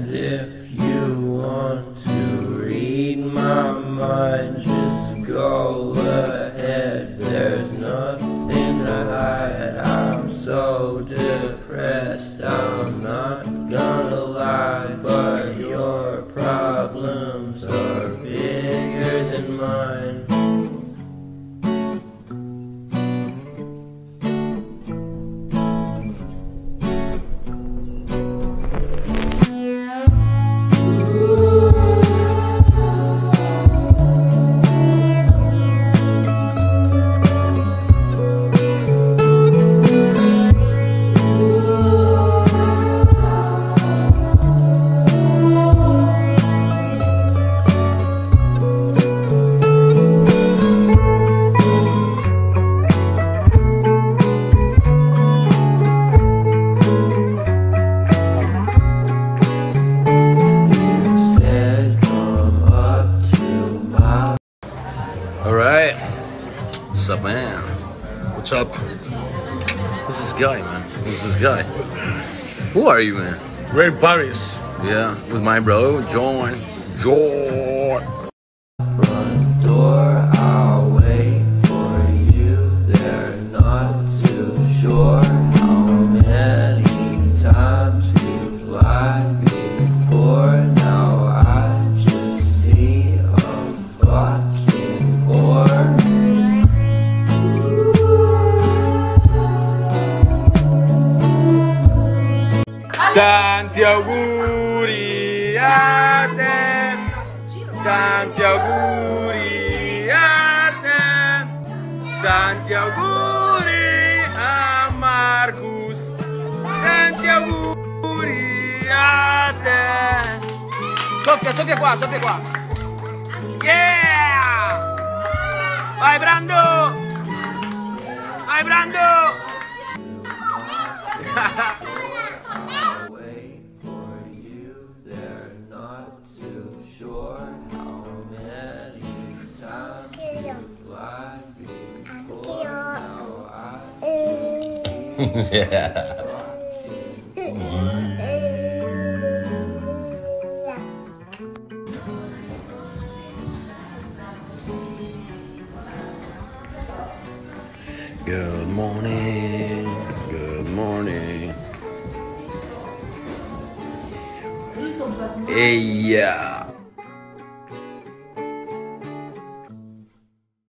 And if you want to read my mind, just go ahead. There's nothing to hide. I'm so depressed, I'm not gonna lie. But your problems are bigger than mine. What's up, man? What's up? Who's this guy, man? Who's this guy? Who are you, man? We're in Paris. Yeah, with my bro, John. John. front door. I'll wait for you. They're not too sure how many times you've lied Tanti auguri a te. Tanti auguri a te. Tanti auguri a Marcus. Tanti auguri a te. Soffia, soffia qua, soffia qua. Yeah! Vai Brando! Vai Brando! yeah. Good morning. Good morning. Hey, yeah.